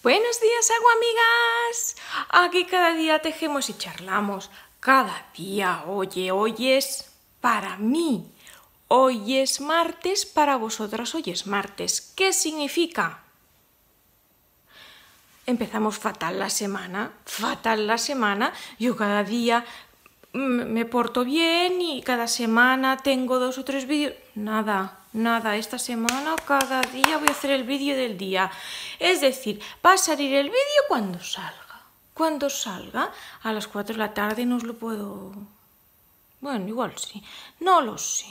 Buenos días, amigas. Aquí cada día tejemos y charlamos. Cada día, oye, hoy es para mí. Hoy es martes, para vosotras hoy es martes. ¿Qué significa? Empezamos fatal la semana, fatal la semana. Yo cada día me porto bien y cada semana tengo dos o tres vídeos. Nada, nada. Esta semana cada día voy a hacer el vídeo del día. Es decir, va a salir el vídeo cuando salga. Cuando salga, a las 4 de la tarde no os lo puedo... Bueno, igual sí. No lo sé.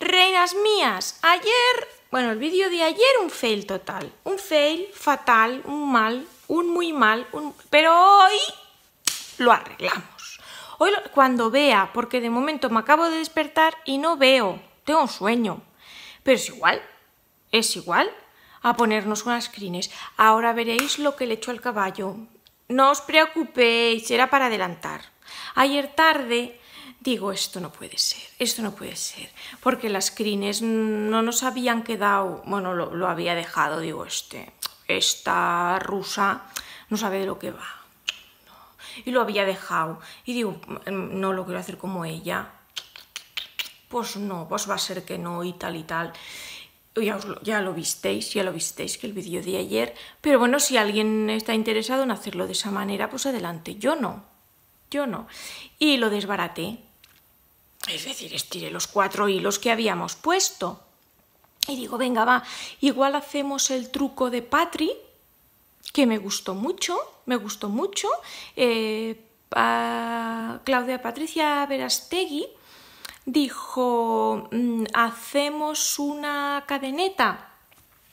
Reinas mías, ayer... Bueno, el vídeo de ayer un fail total. Un fail fatal, un mal, un muy mal, un... pero hoy lo arreglamos. Hoy cuando vea, porque de momento me acabo de despertar y no veo, tengo sueño. Pero es igual, es igual a ponernos unas crines. Ahora veréis lo que le echo al caballo. No os preocupéis, era para adelantar. Ayer tarde digo, esto no puede ser, esto no puede ser, porque las crines no nos habían quedado, bueno, lo, lo había dejado, digo, este, esta rusa no sabe de lo que va y lo había dejado. Y digo, mm, no lo quiero hacer como ella. Pues no, pues va a ser que no y tal y tal. Ya, ya, lo visteis, ya lo visteis que el vídeo de ayer. Pero bueno, si alguien está interesado en hacerlo de esa manera, pues adelante. Yo no, yo no. Y lo desbaraté. Es decir, estiré los cuatro hilos que habíamos puesto. Y digo, venga, va, igual hacemos el truco de Patri, que me gustó mucho, me gustó mucho. Eh, Claudia Patricia Verastegui dijo, mm, hacemos una cadeneta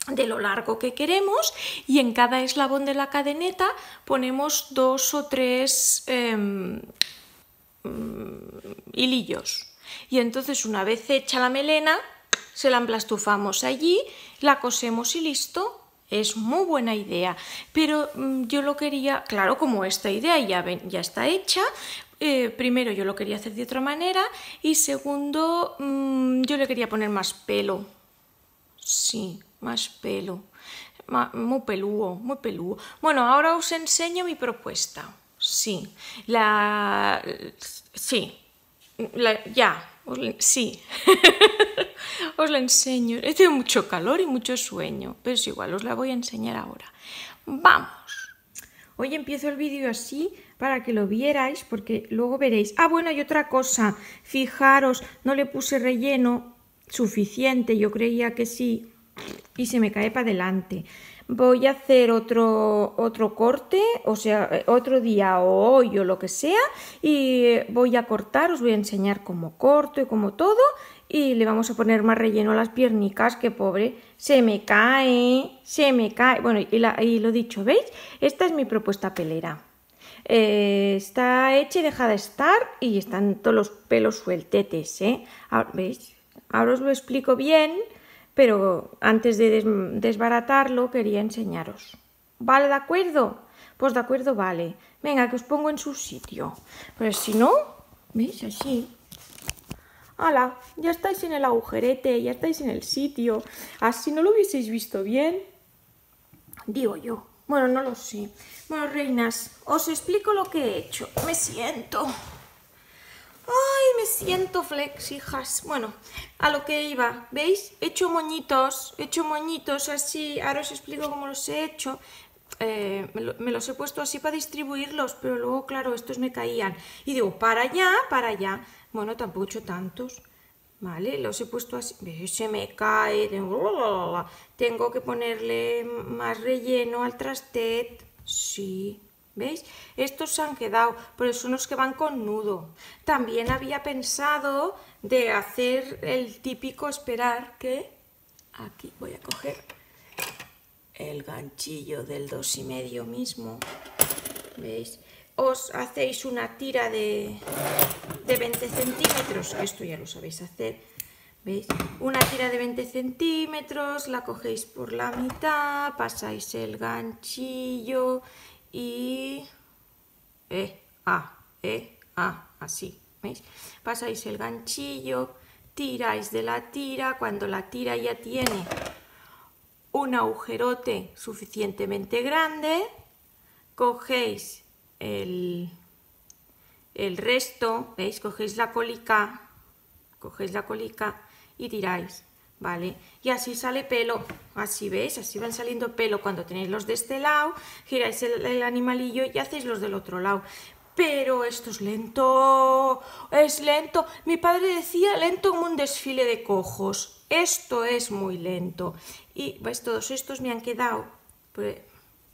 de lo largo que queremos y en cada eslabón de la cadeneta ponemos dos o tres em, mm, hilillos. Y entonces una vez hecha la melena, se la emplastufamos allí, la cosemos y listo. Es muy buena idea, pero mm, yo lo quería, claro, como esta idea ya, ya está hecha, eh, primero yo lo quería hacer de otra manera y segundo mm, yo le quería poner más pelo. Sí, más pelo. muy peludo, muy peludo. Bueno, ahora os enseño mi propuesta. Sí, la... Sí, ya, sí. os la enseño. He tenido mucho calor y mucho sueño, pero es igual, os la voy a enseñar ahora. ¡Vamos! Hoy empiezo el vídeo así para que lo vierais, porque luego veréis. Ah, bueno, y otra cosa, fijaros, no le puse relleno suficiente, yo creía que sí, y se me cae para adelante voy a hacer otro, otro corte, o sea, otro día o hoy o lo que sea, y voy a cortar, os voy a enseñar cómo corto y cómo todo, y le vamos a poner más relleno a las piernicas, que pobre, se me cae, se me cae. Bueno, y, lo dicho, ¿veis? Esta es mi propuesta pelera. Eh, está hecha y deja de estar y están todos los pelos sueltetes, ¿eh? ¿Veis? Ahora os lo explico bien pero antes de desbaratarlo quería enseñaros. ¿Vale de acuerdo? Pues de acuerdo vale. Venga, que os pongo en su sitio. Pero si no, ¿veis? Así. ¡Hala! Ya estáis en el agujerete, ya estáis en el sitio. Así no lo hubieseis visto bien. Digo yo. Bueno, no lo sé. Bueno, reinas, os explico lo que he hecho. Me siento. ¡Ay, me siento flex, hijas! Bueno, a lo que iba, ¿veis? He hecho moñitos, he hecho moñitos así, ahora os explico cómo los he hecho. Eh, me, los he puesto así para distribuirlos, pero luego, claro, estos me caían. Y digo, para allá, para allá. Bueno, tampoco he hecho tantos. ¿Vale? Los he puesto así. Se me cae. Tengo, que ponerle más relleno al trastet. Sí, ¿Veis? Estos se han quedado, pero son los que van con nudo. También había pensado de hacer el típico esperar que... Aquí voy a coger el ganchillo del dos y medio mismo. ¿Veis? Os hacéis una tira de, de 20 centímetros. Esto ya lo sabéis hacer. ¿Veis? Una tira de 20 centímetros, la cogéis por la mitad, pasáis el ganchillo y E, A, E, A, así, ¿veis? Pasáis el ganchillo, tiráis de la tira, cuando la tira ya tiene un agujerote suficientemente grande, cogéis el, el resto, ¿veis? Cogéis la colica, cogéis la colica y tiráis, ¿vale? Y así sale pelo, así veis, así van saliendo pelo cuando tenéis los de este lado, giráis el, animalillo y hacéis los del otro lado. Pero esto es lento, es lento. Mi padre decía lento como un desfile de cojos. Esto es muy lento. Y veis, todos estos me han quedado.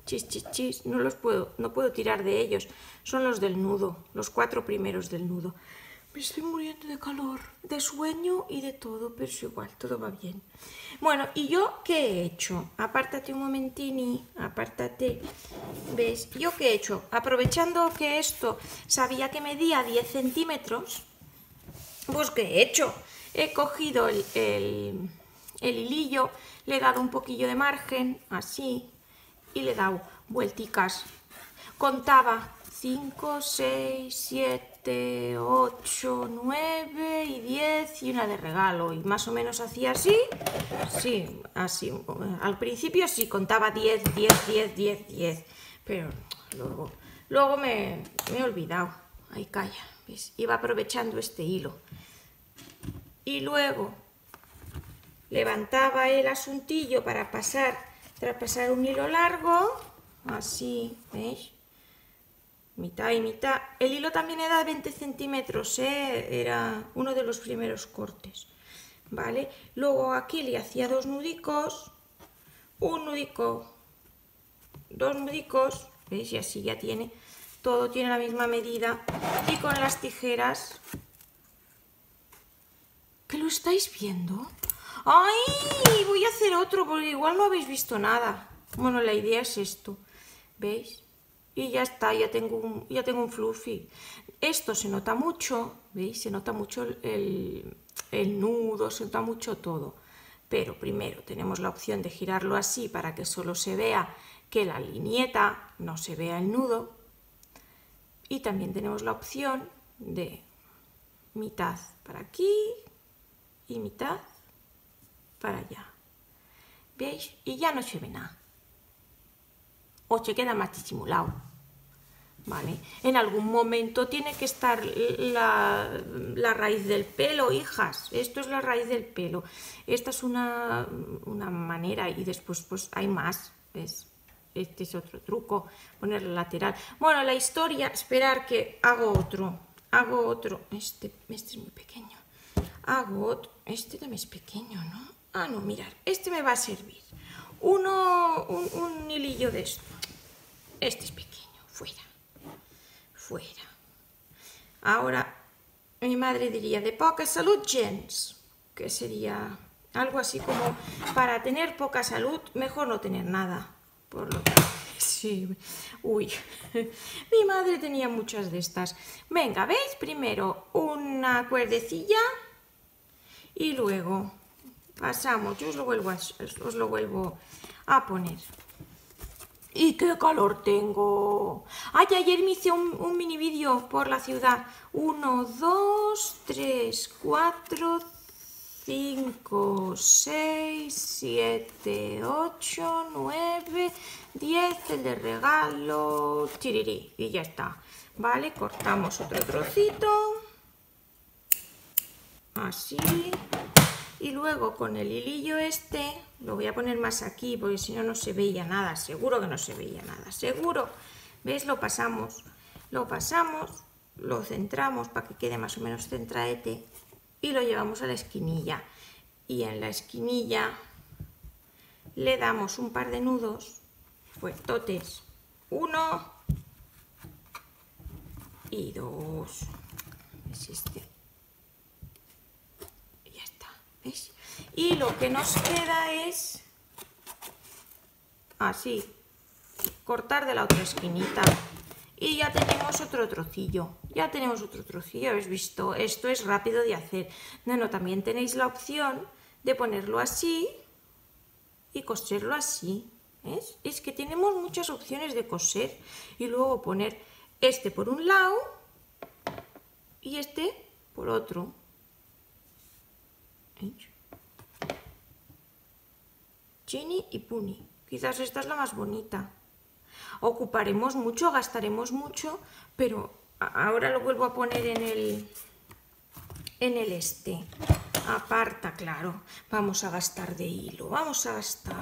Chis, chis, chis, no los puedo, no puedo tirar de ellos. Son los del nudo, los cuatro primeros del nudo. Me estoy muriendo de calor, de sueño y de todo, pero es igual, todo va bien. Bueno, ¿y yo qué he hecho? Apártate un momentini, apártate. ¿Ves? ¿Yo qué he hecho? Aprovechando que esto sabía que medía 10 centímetros, pues ¿qué he hecho? He cogido el, el, el hilillo, le he dado un poquillo de margen, así, y le he dado vuelticas. Contaba 5, 6, 7, 8, 9 y 10 y una de regalo. Y más o menos hacía así. Sí, así. Al principio sí contaba 10, 10, 10, 10, 10. Pero luego, luego me, me he olvidado. Ahí calla. ¿ves? Iba aprovechando este hilo. Y luego levantaba el asuntillo para pasar, traspasar un hilo largo. Así, ¿veis? mitad y mitad. El hilo también era 20 centímetros, ¿eh? era uno de los primeros cortes, ¿vale? Luego aquí le hacía dos nudicos, un nudico, dos nudicos, ¿veis? Y así ya tiene, todo tiene la misma medida. Y con las tijeras, ¿que lo estáis viendo? ¡Ay! Voy a hacer otro porque igual no habéis visto nada. Bueno, la idea es esto, ¿veis? y ya está, ya tengo un, ya tengo un fluffy. Esto se nota mucho, ¿veis? Se nota mucho el, el, nudo, se nota mucho todo. Pero primero tenemos la opción de girarlo así para que solo se vea que la linieta no se vea el nudo. Y también tenemos la opción de mitad para aquí y mitad para allá. ¿Veis? Y ya no se ve nada o se queda más disimulado. ¿Vale? En algún momento tiene que estar la, raíz del pelo, hijas. Esto es la raíz del pelo. Esta es una, una manera y después pues hay más. ¿ves? Este es otro truco, poner lateral. Bueno, la historia, esperar que hago otro. Hago otro. Este, este es muy pequeño. Hago otro. Este también es pequeño, ¿no? Ah, no, mirar. Este me va a servir. Uno, un, un hilillo de esto este es pequeño, fuera, fuera. Ahora, mi madre diría, de poca salud, gens, que sería algo así como, para tener poca salud, mejor no tener nada. Por lo que... Sí, uy, mi madre tenía muchas de estas. Venga, ¿veis? Primero una cuerdecilla y luego pasamos, yo os lo vuelvo os lo vuelvo a poner. ¡Y qué calor tengo! ¡Ay, ayer me hice un, mini vídeo por la ciudad! 1, 2, 3, 4, 5, 6, 7, 8, 9, 10, el de regalo, chirirí, y ya está. ¿Vale? Cortamos otro trocito. Así. Y luego con el hilillo este, lo voy a poner más aquí porque si no no se veía nada, seguro que no se veía nada, seguro. ¿Ves? Lo pasamos, lo pasamos, lo centramos para que quede más o menos centraete y lo llevamos a la esquinilla. Y en la esquinilla le damos un par de nudos fuertotes. Uno y dos. Es este. Y lo que nos queda es así, cortar de la otra esquinita. Y ya tenemos otro trocillo, ya tenemos otro trocillo, habéis visto, esto es rápido de hacer. No, también tenéis la opción de ponerlo así y coserlo así. Es que tenemos muchas opciones de coser y luego poner este por un lado y este por otro. Chini y Puni. Quizás esta es la más bonita. Ocuparemos mucho, gastaremos mucho, pero ahora lo vuelvo a poner en el, en el este. Aparta, claro. Vamos a gastar de hilo, vamos a gastar.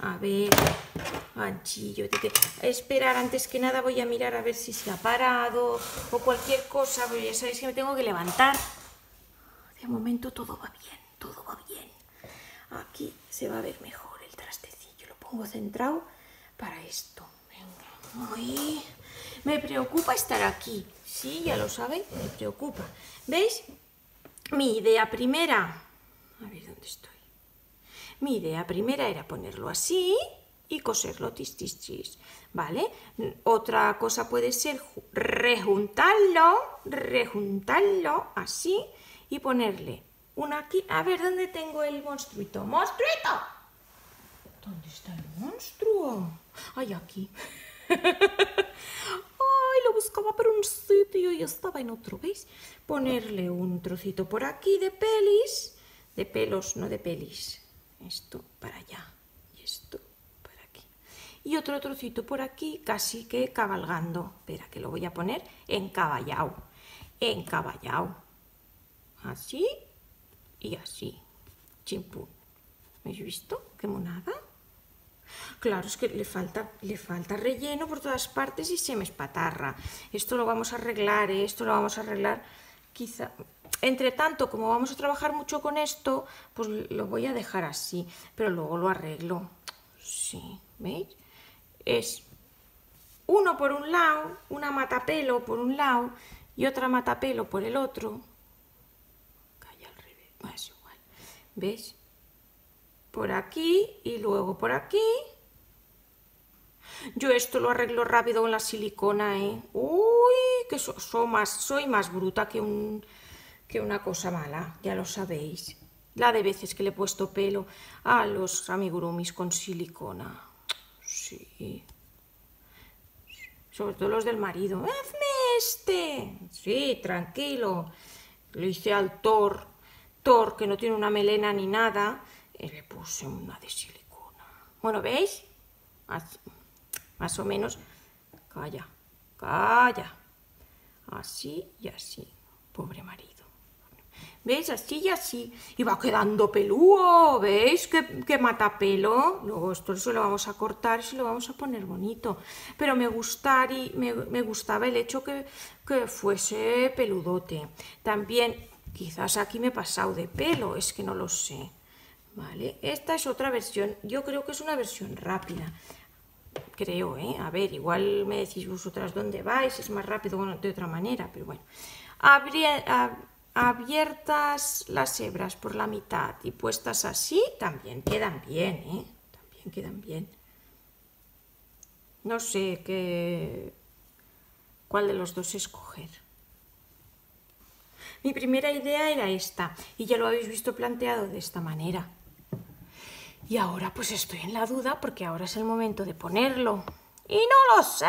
A ver, anchillo. Esperar, antes que nada voy a mirar a ver si se ha parado o cualquier cosa, ya sabéis que me tengo que levantar. De momento todo va bien, todo va bien. Aquí se va a ver mejor el trastecillo. Lo pongo centrado para esto. Venga. Me preocupa estar aquí. Sí, ya lo sabéis, me preocupa. ¿Veis? Mi idea primera... A ver, ¿dónde estoy? Mi idea primera era ponerlo así y coserlo tis, tis, tis. ¿Vale? Otra cosa puede ser rejuntarlo, rejuntarlo así y ponerle una aquí. A ver, ¿dónde tengo el monstruito? ¡Monstruito! ¿Dónde está el monstruo? Ay, aquí. Ay, lo buscaba por un sitio y estaba en otro, ¿veis? Ponerle un trocito por aquí de pelis, de pelos, no de pelis. Esto para allá y esto para aquí. Y otro trocito por aquí, casi que cabalgando. Espera, que lo voy a poner en caballao. Así y así. Chimpú. ¿Habéis visto? ¡Qué monada! Claro, es que le falta, le falta relleno por todas partes y se me espatarra. Esto lo vamos a arreglar, esto lo vamos a arreglar quizá... Entre tanto, como vamos a trabajar mucho con esto, pues lo voy a dejar así, pero luego lo arreglo. Sí, ¿veis? Es uno por un lado, una matapelo por un lado y otra matapelo por el otro. Es igual. ¿Veis? Por aquí y luego por aquí yo esto lo arreglo rápido con la silicona, ¿eh? Uy, que soy, más, soy más bruta que, un, que una cosa mala, ya lo sabéis. La de veces que le he puesto pelo a los amigurumis con silicona. Sí. Sobre todo los del marido. ¡Hazme este! Sí, tranquilo. Le hice al Thor. Que no tiene una melena ni nada. Y le puse una de silicona. Bueno, ¿veis? Más o menos, calla, calla, así y así, pobre marido. ¿Veis? Así y así. Y va quedando pelúo, ¿veis? Que, mata pelo. Luego esto se lo vamos a cortar y se lo vamos a poner bonito. Pero me, gustaría, me, me gustaba el hecho que, que fuese peludote. También, quizás aquí me he pasado de pelo, es que no lo sé. ¿Vale? Esta es otra versión, yo creo que es una versión rápida creo, ¿eh? A ver, igual me decís vosotras dónde vais, es más rápido de otra manera, pero bueno. abiertas las hebras por la mitad y puestas así, también quedan bien, ¿eh? También quedan bien. No sé qué... cuál de los dos escoger. Mi primera idea era esta, y ya lo habéis visto planteado de esta manera. Y ahora pues estoy en la duda porque ahora es el momento de ponerlo. Y no lo sé.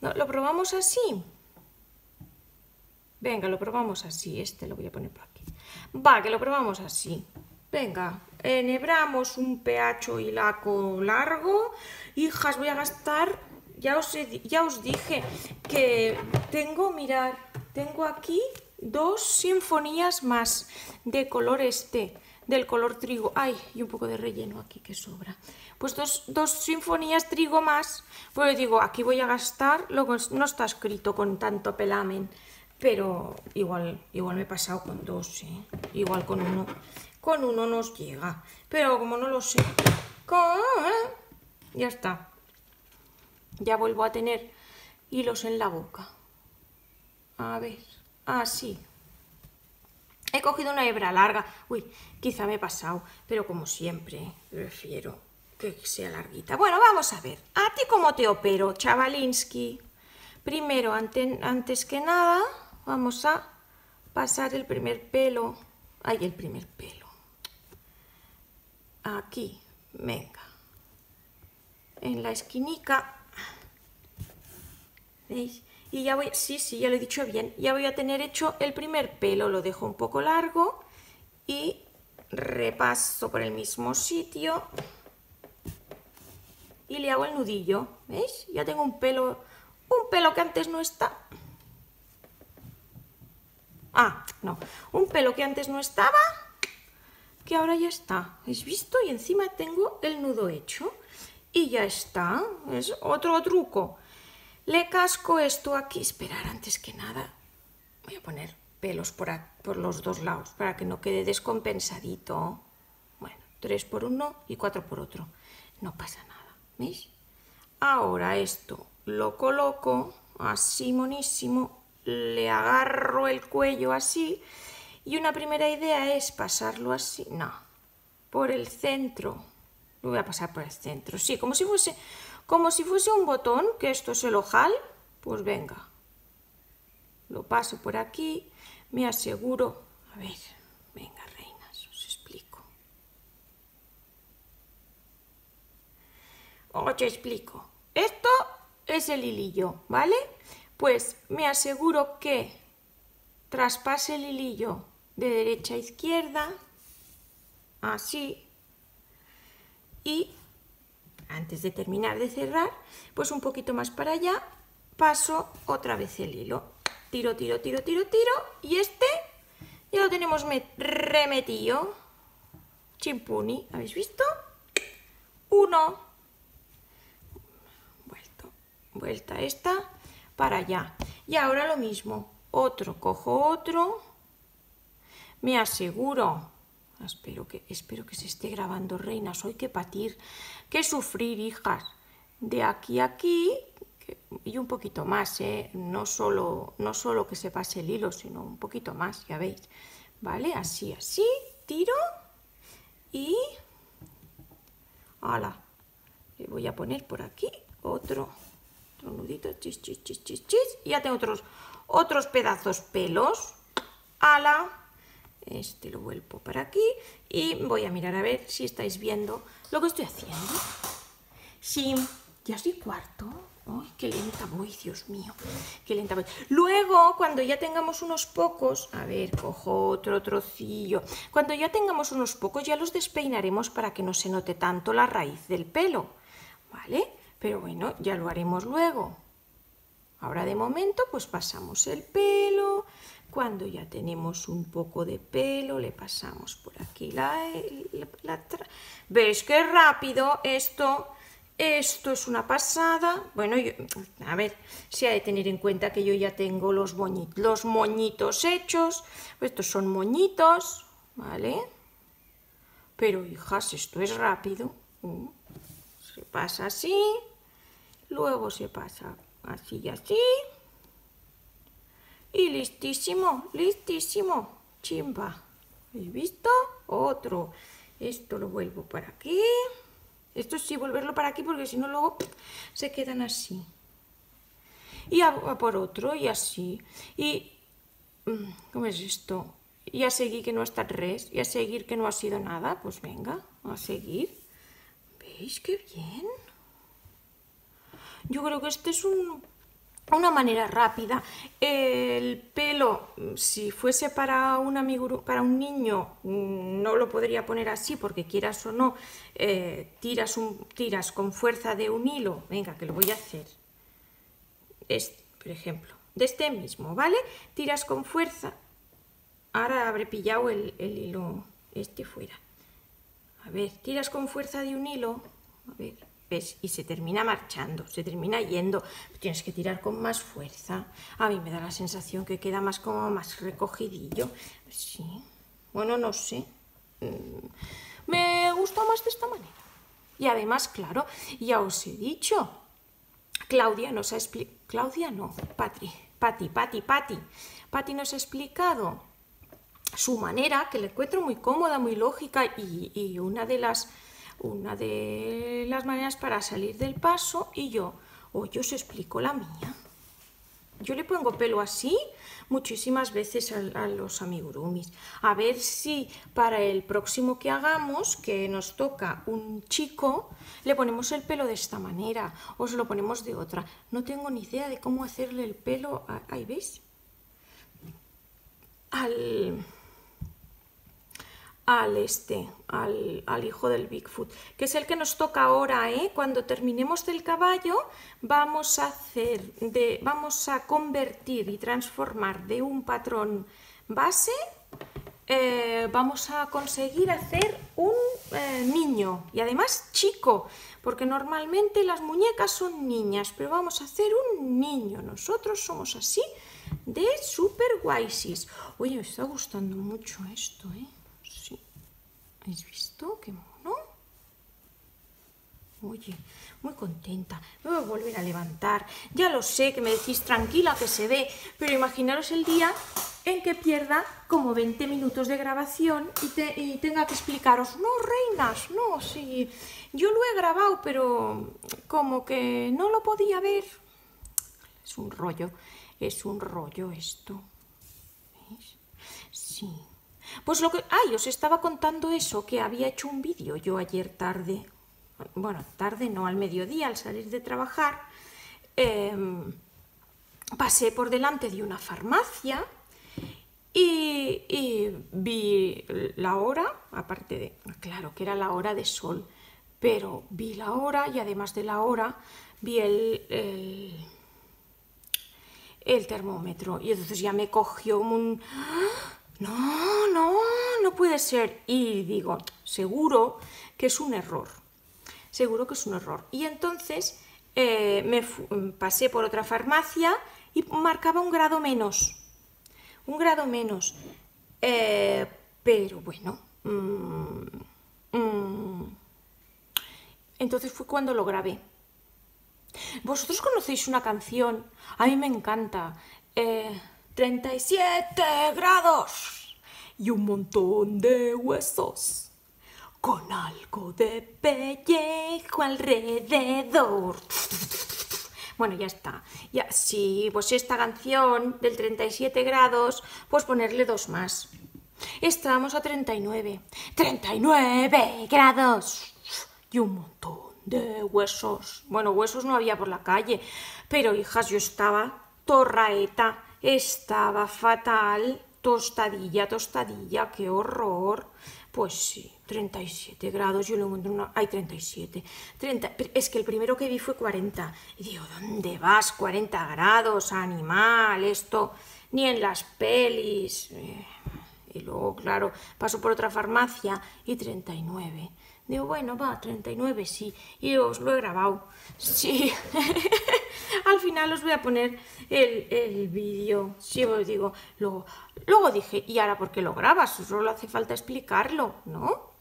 ¿Lo probamos así? Venga, lo probamos así. Este lo voy a poner por aquí. Va, que lo probamos así. Venga, enhebramos un peacho hilaco largo. Hijas, voy a gastar... Ya os, ya os dije que tengo, mirad, tengo aquí dos sinfonías más de color este, del color trigo. Ay, y un poco de relleno aquí que sobra. Pues dos, dos sinfonías trigo más. Pues digo, aquí voy a gastar, luego no está escrito con tanto pelamen, pero igual, igual me he pasado con dos, ¿eh? igual con uno. Con uno nos llega, pero como no lo sé, ya está. Ya vuelvo a tener hilos en la boca. A ver. Ah, sí. He cogido una hebra larga. Uy, quizá me he pasado, pero como siempre, prefiero que sea larguita. Bueno, vamos a ver. ¿A ti cómo te opero, Chavalinsky? Primero, antes que nada, vamos a pasar el primer pelo. Ay, el primer pelo. Aquí, venga. En la esquinica. ¿Veis? y ya voy, sí, sí, ya lo he dicho bien, ya voy a tener hecho el primer pelo, lo dejo un poco largo y repaso por el mismo sitio y le hago el nudillo, ¿veis? Ya tengo un pelo, un pelo que antes no está. Ah, no, un pelo que antes no estaba, que ahora ya está. ¿Habéis visto? Y encima tengo el nudo hecho. Y ya está, es otro truco. Le casco esto aquí, esperar antes que nada. Voy a poner pelos por, por los dos lados para que no quede descompensadito. Bueno, tres por uno y cuatro por otro. No pasa nada. ¿Veis? Ahora esto lo coloco así monísimo, le agarro el cuello así y una primera idea es pasarlo así, no, por el centro, lo voy a pasar por el centro, sí, como si fuese, como si fuese un botón, que esto es el ojal, pues venga, lo paso por aquí, me aseguro, a ver, venga, Os explico. Esto es el hilillo, ¿vale? Pues me aseguro que traspase el hilillo de derecha a izquierda, así, y antes de terminar de cerrar, pues un poquito más para allá, paso otra vez el hilo. Tiro, tiro, tiro, tiro, tiro, y este ya lo tenemos remetido. Chimpuni, ¿habéis visto? Uno, vuelta esta para allá. Y ahora lo mismo, otro, cojo otro, me aseguro, espero que, espero que se esté grabando reinas, hoy que patir, que sufrir hijas, de aquí a aquí y un poquito más, ¿eh? no, solo, no solo que se pase el hilo, sino un poquito más, ya veis, ¿vale? Así, así, tiro y... ¡Hala! Le voy a poner por aquí otro otro nudito, chis, chis, chis, chis, chis. Y ya tengo otros, otros pedazos pelos. Ala. Este lo vuelvo para aquí. Y voy a mirar a ver si estáis viendo lo que estoy haciendo. Sí, ya soy cuarto. ¡Ay, qué lenta voy, Dios mío! ¡Qué lenta voy! Luego, cuando ya tengamos unos pocos... A ver, cojo otro trocillo. Cuando ya tengamos unos pocos, ya los despeinaremos para que no se note tanto la raíz del pelo. ¿Vale? Pero bueno, ya lo haremos luego. Ahora de momento pues pasamos el pelo. Cuando ya tenemos un poco de pelo, le pasamos por aquí la... la, ¿Veis qué rápido esto? Esto es una pasada. Bueno, a ver, si hay de tener en cuenta que yo ya tengo los, moñitos, hechos. Estos son moñitos, ¿vale? Pero, hijas, esto es rápido. Uh se pasa así, luego se pasa así y así, y listísimo, listísimo, chimba. ¿Habéis visto? Otro. Esto lo vuelvo para aquí. Esto sí, volverlo para aquí porque si no luego se quedan así. Y a, por otro y así. Y... Mm, ¿Cómo es esto? Y a seguir que no está res. Y a seguir que no ha sido nada. Pues venga, a seguir. ¿Veis qué bien? Yo creo que este es una manera rápida. El pelo, si fuese para un, amigo, para un niño, no lo podría poner así porque quieras o no, eh, tiras, tiras con fuerza de un hilo. Venga, que lo voy a hacer. Este, por ejemplo, de este mismo, ¿vale? Tiras con fuerza. Ahora habré pillado el hilo este fuera. A ver, tiras con fuerza de un hilo, a ver, ¿ves? Y se termina marchando, se termina yendo. Tienes que tirar con más fuerza. A mí me da la sensación que queda más como más recogidillo. Sí, bueno, no sé. Mm, me gusta más de esta manera. Y además, claro, ya os he dicho, Claudia nos ha explicado... Claudia no, Patri, Pati, Pati, Pati. Pati nos ha explicado su manera, que le encuentro muy cómoda, muy lógica y, una, de las, una de las maneras para salir del paso y yo, o yo os explico la mía. Yo le pongo pelo así muchísimas veces a, los amigurumis. A ver si para el próximo que hagamos, que nos toca un chico, le ponemos el pelo de esta manera o se lo ponemos de otra. No tengo ni idea de cómo hacerle el pelo. Ahí veis. Al, al este, al, hijo del Bigfoot, que es el que nos toca ahora, ¿eh? Cuando terminemos del caballo, vamos a hacer, de, vamos a convertir y transformar de un patrón base, eh, vamos a conseguir hacer un eh, niño, y además chico, porque normalmente las muñecas son niñas, pero vamos a hacer un niño, nosotros somos así, de super guaysis. Oye, me está gustando mucho esto, ¿eh? ¿Habéis visto? ¡Qué mono! Oye, muy contenta. Me voy a volver a levantar. Ya lo sé que me decís tranquila que se ve, pero imaginaros el día en que pierda como 20 minutos de grabación y, tenga que explicaros, no, reinas, no, sí, yo lo he grabado, pero como que no lo podía ver. Es un rollo, es un rollo esto. ¿Veis? Sí. Pues lo que... Ay, os estaba contando eso, que había hecho un vídeo yo ayer tarde. Bueno, tarde no, al mediodía, al salir de trabajar. Em, pasé por delante de una farmacia y, vi la hora, aparte de, claro, que era la hora de sol, pero vi la hora y además de la hora vi el, el, el termómetro y entonces ya me cogió un no, no, no puede ser. Y digo, seguro que es un error. Seguro que es un error. Y entonces eh, me pasé por otra farmacia y marcaba un grado menos. Un grado menos. Eh, pero bueno. Mm, mm. entonces fue cuando lo grabé. ¿Vosotros conocéis una canción? A mí me encanta. Eh, 37 grados y un montón de huesos con algo de pellejo alrededor. Bueno, ya está. Ya, sí, pues esta canción del 37 grados, pues ponerle dos más. Estamos a 39. 39 grados y un montón de huesos. Bueno, huesos no había por la calle, pero hijas, yo estaba torraeta estaba fatal, tostadilla, tostadilla, qué horror. Pues sí, 37 grados, yo lo encuentro una... Hay 37. 30... Es que el primero que vi fue 40. Y digo, ¿dónde vas? 40 grados, animal, esto, ni en las pelis. Eh, y luego, claro, paso por otra farmacia y 39. Digo, bueno, va, 39, sí. Y os lo he grabado. Sí. Al final os voy a poner el, el vídeo. Sí, os digo. Luego, luego dije, ¿y ahora por qué lo grabas? Solo hace falta explicarlo, ¿no?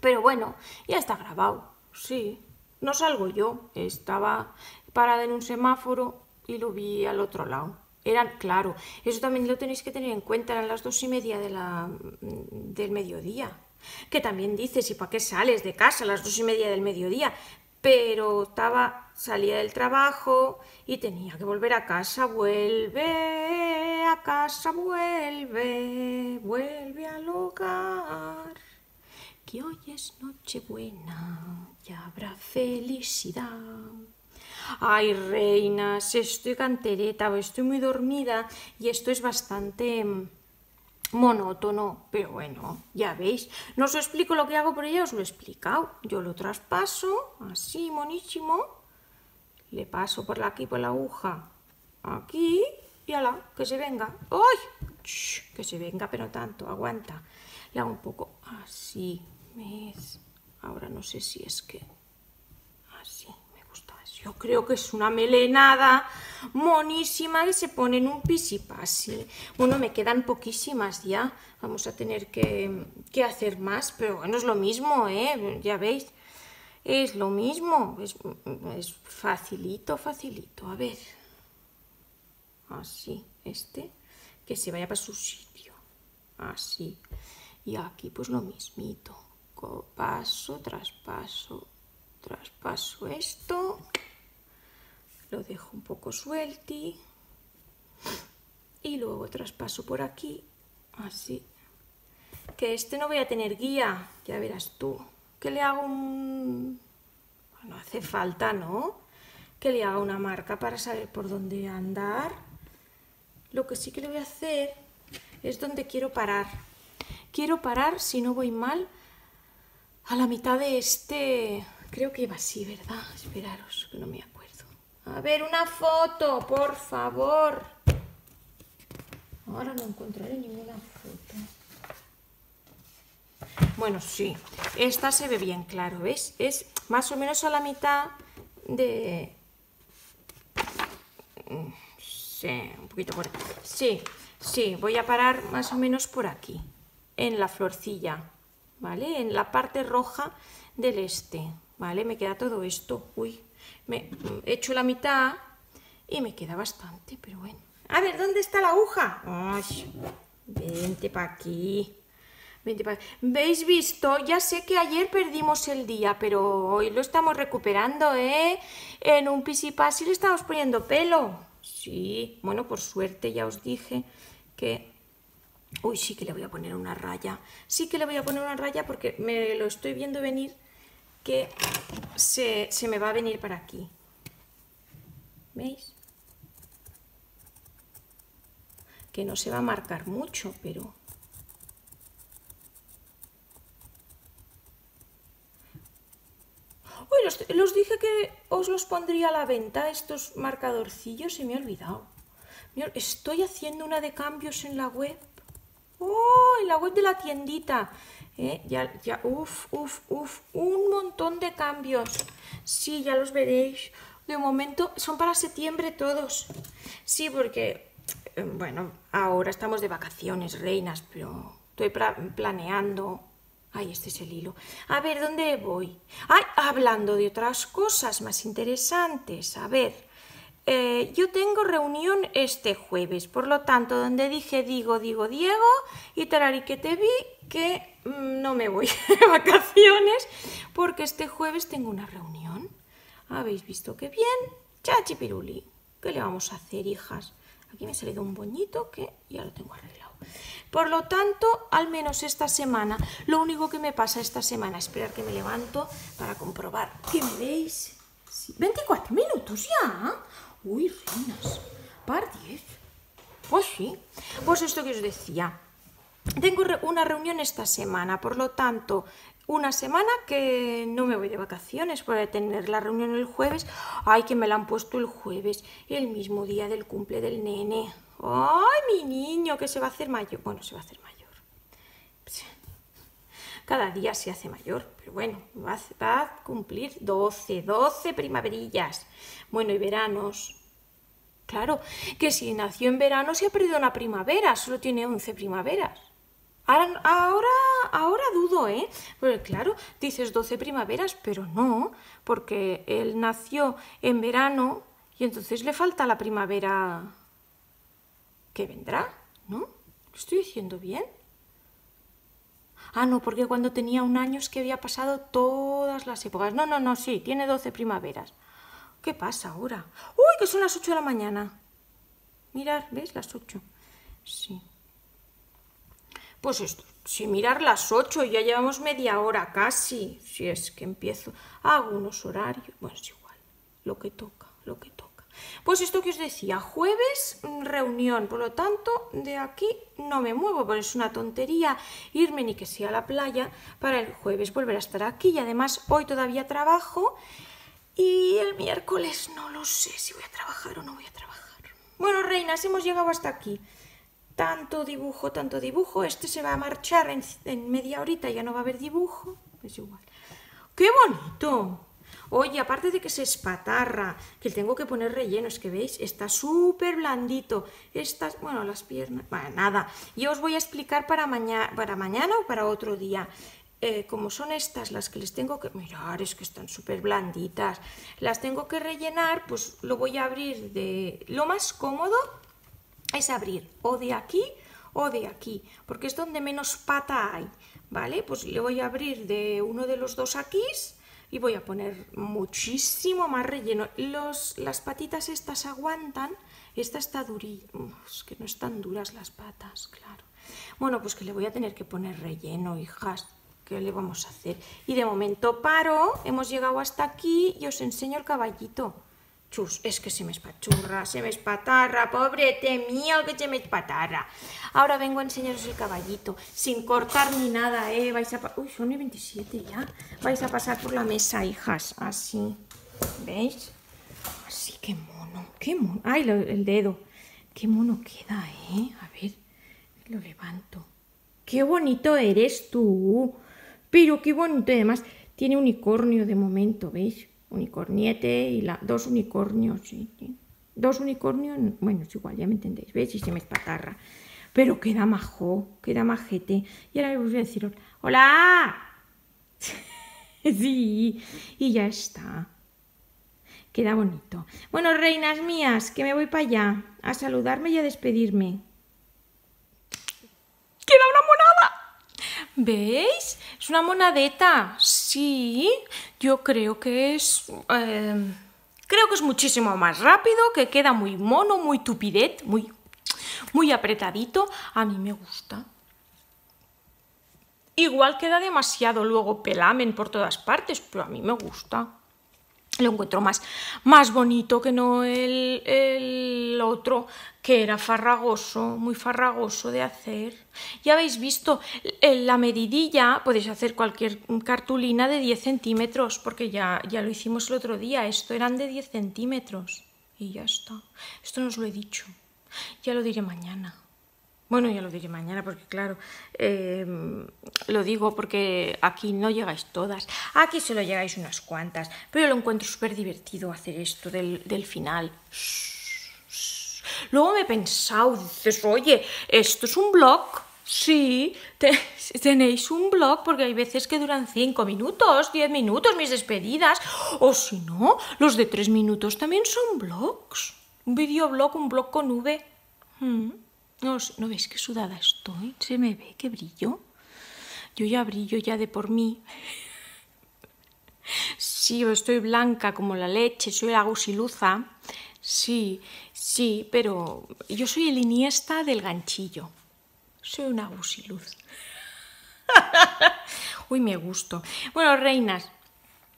Pero bueno, ya está grabado. Sí. No salgo yo. Estaba parada en un semáforo y lo vi al otro lado. Eran, claro, eso también lo tenéis que tener en cuenta, eran las dos y media de la, del mediodía que también dices, ¿y para qué sales de casa a las dos y media del mediodía? Pero estaba, salía del trabajo y tenía que volver a casa, vuelve a casa, vuelve, vuelve al hogar. Que hoy es Nochebuena y habrá felicidad. Ay, reinas, estoy cantereta, estoy muy dormida y esto es bastante monótono, pero bueno, ya veis. No os explico lo que hago, pero ya os lo he explicado. Yo lo traspaso, así, monísimo. Le paso por aquí, por la aguja, aquí, y ala, que se venga. ¡Ay! que se venga, pero tanto, aguanta. Le hago un poco así, ¿ves? Ahora no sé si es que yo creo que es una melenada monísima que se pone en un pisipasi. Bueno, me quedan poquísimas ya. Vamos a tener que, hacer más, pero bueno, es lo mismo, ¿eh? Ya veis, es lo mismo. Es, es facilito, facilito. A ver. Así, este, que se vaya para su sitio. Así. Y aquí pues lo mismito. Paso tras paso, traspaso esto, lo dejo un poco suelti y luego traspaso por aquí, así. Que este no voy a tener guía, ya verás tú. Que le hago un... No hace falta, ¿no? Que le haga una marca para saber por dónde andar. Lo que sí que le voy a hacer es donde quiero parar. quiero parar, si no voy mal, a la mitad de este... Creo que iba así, ¿verdad? Esperaros, que no me acuerdo. A ver, una foto, por favor. Ahora no encontraré ninguna foto. Bueno, sí, esta se ve bien claro, ¿ves? Es más o menos a la mitad de... Sí, un poquito por aquí. Sí, sí, voy a parar más o menos por aquí, en la florcilla, ¿vale? En la parte roja del este, ¿vale? Me queda todo esto. Uy, me he hecho la mitad y me queda bastante, pero bueno. A ver, ¿dónde está la aguja? Ay, vente para aquí. ¿Veis visto? Ya sé que ayer perdimos el día, pero hoy lo estamos recuperando, ¿eh? En un pisipasi le estamos poniendo pelo. Sí, bueno, por suerte ya os dije que... Uy, sí que le voy a poner una raya. Sí que le voy a poner una raya porque me lo estoy viendo venir que se, se me va a venir para aquí. ¿Veis? Que no se va a marcar mucho, pero... Uy, los, dije que os los pondría a la venta, estos marcadorcillos, y me he olvidado. Estoy haciendo una de cambios en la web. ¡Oh! En la web de la tiendita. ¿Eh? Ya, ya, uf, uf, uf, un montón de cambios. Sí, ya los veréis. De momento son para septiembre todos. Sí, porque, eh, bueno, ahora estamos de vacaciones, reinas, pero estoy planeando Ay, este es el hilo. A ver, ¿dónde voy? Ay, hablando de otras cosas más interesantes. A ver, eh, yo tengo reunión este jueves, por lo tanto, donde dije digo, digo, Diego, y tarari que te vi, que no me voy de vacaciones, porque este jueves tengo una reunión. ¿Habéis visto qué bien? Chachi piruli. ¿Qué le vamos a hacer, hijas? Aquí me ha salido un boñito que ya lo tengo arreglado. Por lo tanto, al menos esta semana, lo único que me pasa esta semana, esperar que me levanto para comprobar que me veis. 24 minutos ya. Uy, reinas. Par 10. Pues sí. Pues esto que os decía. Tengo una reunión esta semana, por lo tanto, una semana que no me voy de vacaciones por tener la reunión el jueves. Ay, que me la han puesto el jueves, el mismo día del cumple del nene. ¡Ay, mi niño, que se va a hacer mayor! Bueno, se va a hacer mayor. Cada día se hace mayor, pero bueno, va a, cumplir 12, 12 primaverillas. Bueno, y veranos. Claro, que si nació en verano se ha perdido una primavera, solo tiene 11 primaveras. Ahora, ahora, ahora dudo, ¿eh? Porque claro, dices 12 primaveras, pero no, porque él nació en verano y entonces le falta la primavera que vendrá, ¿no? ¿Lo estoy diciendo bien? Ah, no, porque cuando tenía un año es que había pasado todas las épocas. No, no, no, sí, tiene 12 primaveras. ¿Qué pasa ahora? ¡Uy, que son las 8 de la mañana! Mirad, ¿ves? Las 8. Sí. Pues esto, si mirar las 8, ya llevamos media hora casi. Si es que empiezo, hago unos horarios. Bueno, es igual, lo que toca, lo que toca. Pues esto que os decía, jueves mm, reunión, por lo tanto, de aquí no me muevo, porque es una tontería irme ni que sea a la playa para el jueves volver a estar aquí. Y además hoy todavía trabajo y el miércoles no lo sé si voy a trabajar o no voy a trabajar. Bueno, reinas, hemos llegado hasta aquí. Tanto dibujo, tanto dibujo. Este se va a marchar en, media horita, ya no va a haber dibujo. Es igual. ¡Qué bonito! Oye, aparte de que se espatarra, que tengo que poner relleno, es que veis, está súper blandito. Estas, bueno, las piernas, bueno, nada. Yo os voy a explicar para, mañana, para mañana o para otro día. Eh, como son estas las que les tengo que mirar, es que están súper blanditas, las tengo que rellenar, pues lo voy a abrir de... Lo más cómodo es abrir o de aquí o de aquí, porque es donde menos pata hay, ¿vale? Pues le voy a abrir de uno de los dos aquí y voy a poner muchísimo más relleno. Los, las patitas estas aguantan, esta está durita, es que no están duras las patas, claro. Bueno, pues que le voy a tener que poner relleno, hijas, ¿qué le vamos a hacer? Y de momento paro, hemos llegado hasta aquí y os enseño el caballito. Es que se me espachurra, se me espatarra, pobrete mío, que se me espatarra. Ahora vengo a enseñaros el caballito, sin cortar ni nada, ¿eh? Vais a... Uy, son el 27 ya. Vais a pasar por la mesa, hijas, así. ¿Veis? Así, qué mono, qué mono. Ay, el dedo. Qué mono queda, ¿eh? A ver, lo levanto. Qué bonito eres tú. Pero qué bonito. Además, tiene unicornio de momento, ¿veis? Unicorniete y la, dos unicornios, sí, dos unicornios, bueno, es igual, ya me entendéis, ¿veis? Y se me espatarra. Pero queda majo, queda majete. Y ahora voy a decir, ¡hola! sí, y ya está. Queda bonito. Bueno, reinas mías, que me voy para allá a saludarme y a despedirme. ¡Queda una! ¿Veis? Es una monadeta. Sí, yo creo que es... Em, creo que es muchísimo más rápido, que queda muy mono, muy tupidet, muy, muy apretadito. A mí me gusta. Igual queda demasiado luego pelamen por todas partes, pero a mí me gusta lo encuentro más, más bonito que no el, el, otro, que era farragoso, muy farragoso de hacer. Ya habéis visto, en la medidilla podéis hacer cualquier cartulina de 10 centímetros, porque ya, ya lo hicimos el otro día, esto eran de 10 centímetros. Y ya está, esto no os lo he dicho, ya lo diré mañana. Bueno, ya lo diré mañana porque claro, em, lo digo porque aquí no llegáis todas, aquí solo llegáis unas cuantas, pero lo encuentro súper divertido hacer esto del, final. Luego me he pensado, dices, oye, ¿esto es un blog? Sí, tenéis un blog porque hay veces que duran 5 minutos, 10 minutos mis despedidas, o si no, los de 3 minutos también son blogs. Un videoblog, un blog con V. Mm. ¿No, ¿No veis qué sudada estoy? ¿Se me ve qué brillo? Yo ya brillo ya de por mí. Sí, estoy blanca como la leche, soy la gusiluza. Sí, sí, pero yo soy el iniesta del ganchillo. Soy una gusiluz. Uy, me gusto. Bueno, reinas,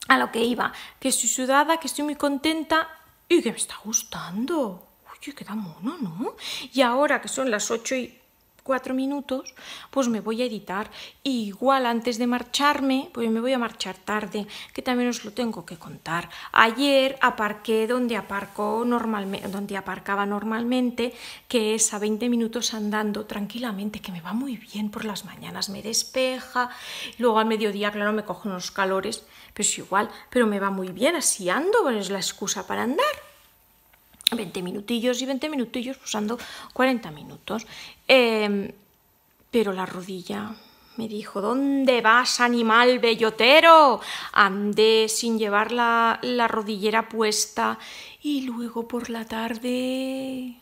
a lo que iba, que estoy sudada, que estoy muy contenta y que me está gustando. Oye, queda mono, ¿no? Y ahora que son las 8 y 4 minutos, pues me voy a editar. igual antes de marcharme, pues me voy a marchar tarde, que también os lo tengo que contar. Ayer aparqué donde aparco normalmente, donde aparcaba normalmente, que es a 20 minutos andando tranquilamente, que me va muy bien por las mañanas, me despeja. Luego al mediodía, claro, me cogen unos calores, pero es igual, pero me va muy bien, así ando, es la excusa para andar. 20 minutillos y 20 minutillos, usando 40 minutos. Em, pero la rodilla me dijo, ¿dónde vas, animal bellotero? Andé sin llevar la, la rodillera puesta y luego por la tarde...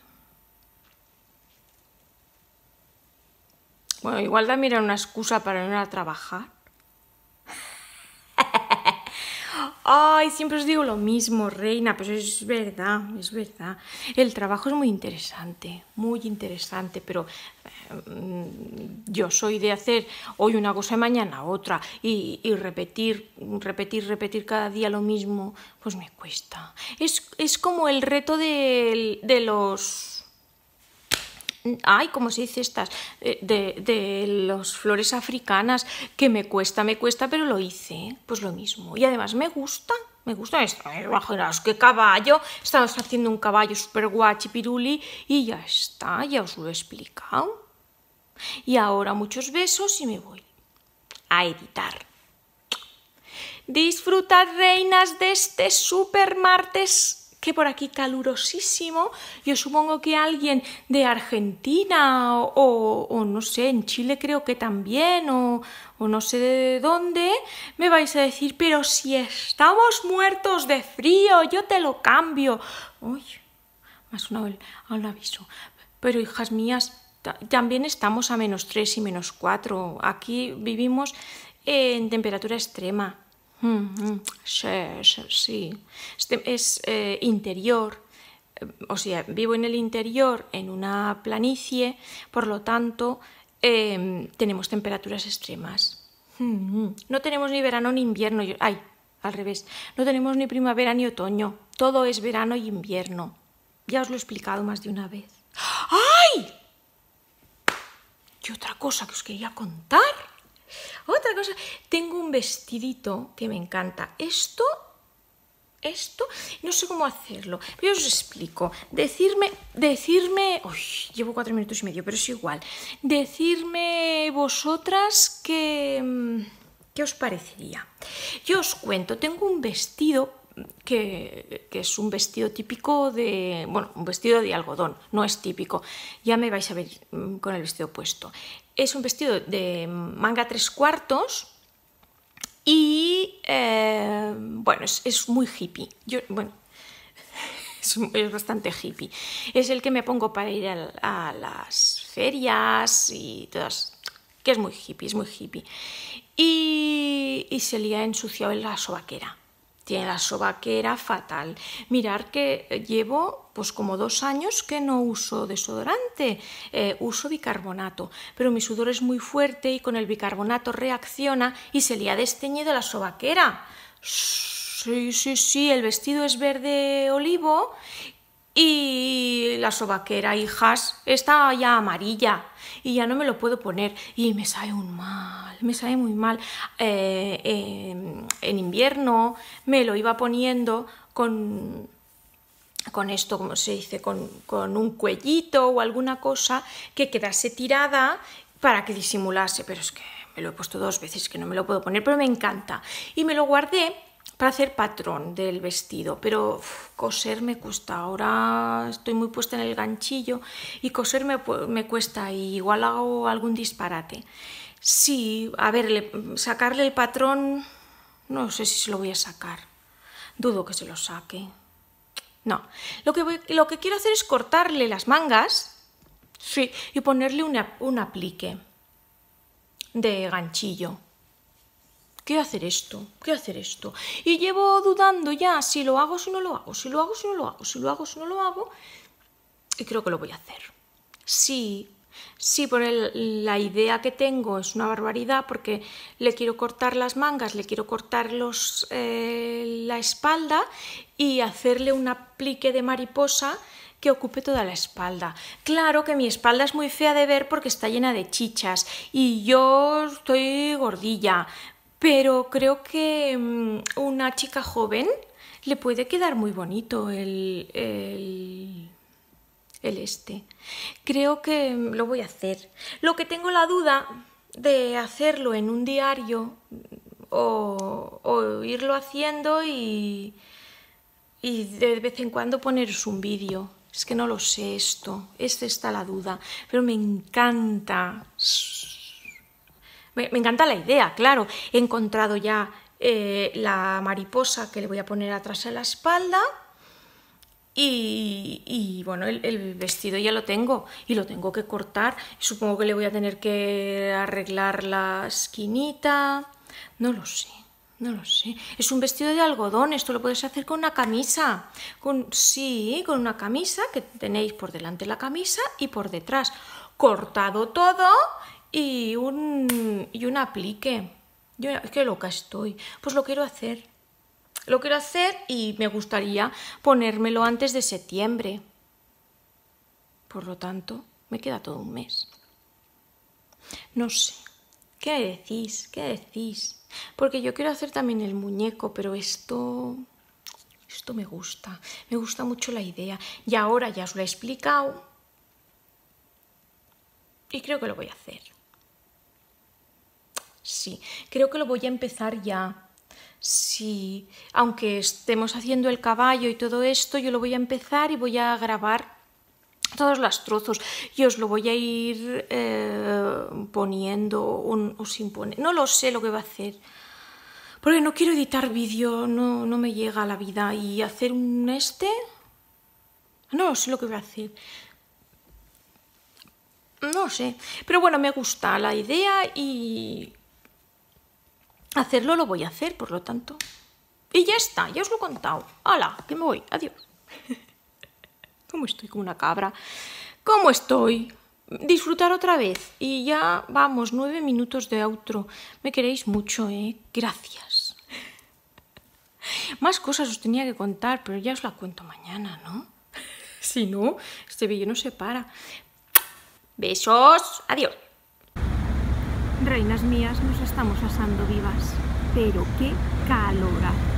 Bueno, igual también era una excusa para no ir a trabajar. Ay, siempre os digo lo mismo, reina, pero es verdad, es verdad. El trabajo es muy interesante, muy interesante, pero eh, yo soy de hacer hoy una cosa y mañana otra y, repetir, repetir, repetir cada día lo mismo, pues me cuesta. Es, como el reto de, de los ay, ¿cómo se dice estas? Eh, de, de las flores africanas, que me cuesta, me cuesta, pero lo hice, pues lo mismo. Y además me gusta, me gusta esto. Imaginaos qué caballo, estamos haciendo un caballo super guachipiruli y ya está, ya os lo he explicado. Y ahora muchos besos y me voy a editar. Disfrutad, reinas, de este super martes que por aquí calurosísimo. Yo supongo que alguien de Argentina o, no sé, en Chile creo que también, o, no sé de dónde, me vais a decir, pero si estamos muertos de frío, yo te lo cambio. Uy, más una un aviso. Pero hijas mías, también estamos a menos 3 y menos 4. Aquí vivimos en temperatura extrema. Sí, sí. Este es eh, interior, eh, o sea, vivo en el interior, en una planicie, por lo tanto, em, tenemos temperaturas extremas. No tenemos ni verano ni invierno. Ay, al revés. No tenemos ni primavera ni otoño. Todo es verano y invierno. Ya os lo he explicado más de una vez. ¡Ay! Y otra cosa que os quería contar. Otra cosa. Tengo un vestidito que me encanta. Esto esto, no sé cómo hacerlo, pero os explico. Decirme, decirme, uy, llevo cuatro minutos y medio, pero es igual. Decirme vosotras que, mm, qué os parecería. Yo os cuento, tengo un vestido que, que, es un vestido típico de, bueno, un vestido de algodón, no es típico, ya me vais a ver mm, con el vestido puesto. Es un vestido de manga tres cuartos, y eh, bueno, es, muy hippie. Yo, bueno, es, bastante hippie. Es el que me pongo para ir a, las ferias y todas. Que es muy hippie, es muy hippie. Y, y se le ha ensuciado en la sobaquera tiene la sobaquera fatal. Mirar que llevo pues como dos años que no uso desodorante, eh, uso bicarbonato, pero mi sudor es muy fuerte y con el bicarbonato reacciona y se le ha desteñido la sobaquera. Sí, sí, sí, el vestido es verde olivo y la sobaquera, hijas, está ya amarilla y ya no me lo puedo poner y me sale un mal, me sale muy mal. Eh, en invierno me lo iba poniendo con, con esto, como se dice, con, con un cuellito o alguna cosa que quedase tirada para que disimulase, pero es que me lo he puesto dos veces que no me lo puedo poner, pero me encanta. Y me lo guardé para hacer patrón del vestido, pero coser me cuesta. Ahora estoy muy puesta en el ganchillo y coser me, me cuesta y igual hago algún disparate. Sí, a ver, sacarle el patrón, no sé si se lo voy a sacar. Dudo que se lo saque. No, lo que, lo que quiero hacer es cortarle las mangas sí, y ponerle un aplique de ganchillo quiero hacer esto, quiero hacer esto. Y llevo dudando ya si lo hago, si no lo hago, si lo hago, si no lo hago, si lo hago, si no lo hago. Y creo que lo voy a hacer. Sí, sí, por la idea que tengo es una barbaridad porque le quiero cortar las mangas, le quiero cortar los, eh, la espalda y hacerle un aplique de mariposa que ocupe toda la espalda. Claro que mi espalda es muy fea de ver porque está llena de chichas y yo estoy gordilla, pero creo que mm, una chica joven le puede quedar muy bonito el, el, este. Creo que lo voy a hacer. Lo que tengo la duda de hacerlo en un diario o, o irlo haciendo y, y de vez en cuando poneros un vídeo. Es que no lo sé esto, esta está la duda, pero me encanta me, encanta la idea, claro. He encontrado ya eh, la mariposa que le voy a poner atrás en la espalda. Y, bueno, el, vestido ya lo tengo y lo tengo que cortar. Supongo que le voy a tener que arreglar la esquinita. No lo sé, no lo sé. Es un vestido de algodón, esto lo puedes hacer con una camisa. Con, sí, con una camisa que tenéis por delante la camisa y por detrás. Cortado todo y un, y un aplique. Yo, es que loca estoy. Pues lo quiero hacer. Lo quiero hacer y me gustaría ponérmelo antes de septiembre. Por lo tanto, me queda todo un mes. No sé. ¿Qué decís? ¿Qué decís? Porque yo quiero hacer también el muñeco, pero esto... Esto me gusta. Me gusta mucho la idea. Y ahora ya os lo he explicado. Y creo que lo voy a hacer. Sí, creo que lo voy a empezar ya. Sí, aunque estemos haciendo el caballo y todo esto, yo lo voy a empezar y voy a grabar todos los trozos y os lo voy a ir eh, poniendo o sin poner. No lo sé lo que va a hacer. Porque no quiero editar vídeo, no, no me llega a la vida. Y hacer un este... No sé lo que voy a hacer. No sé. Pero bueno, me gusta la idea y hacerlo lo voy a hacer, por lo tanto. Y ya está, ya os lo he contado. ¡Hala! Que me voy. Adiós. ¿Cómo estoy como una cabra? ¿Cómo estoy? Disfrutar otra vez. Y ya vamos, nueve minutos de outro. Me queréis mucho, ¿eh? Gracias. Más cosas os tenía que contar, pero ya os la cuento mañana, ¿no? si no, este vídeo no se para. Besos, adiós. Reinas mías, nos estamos asando vivas, pero qué calorazo.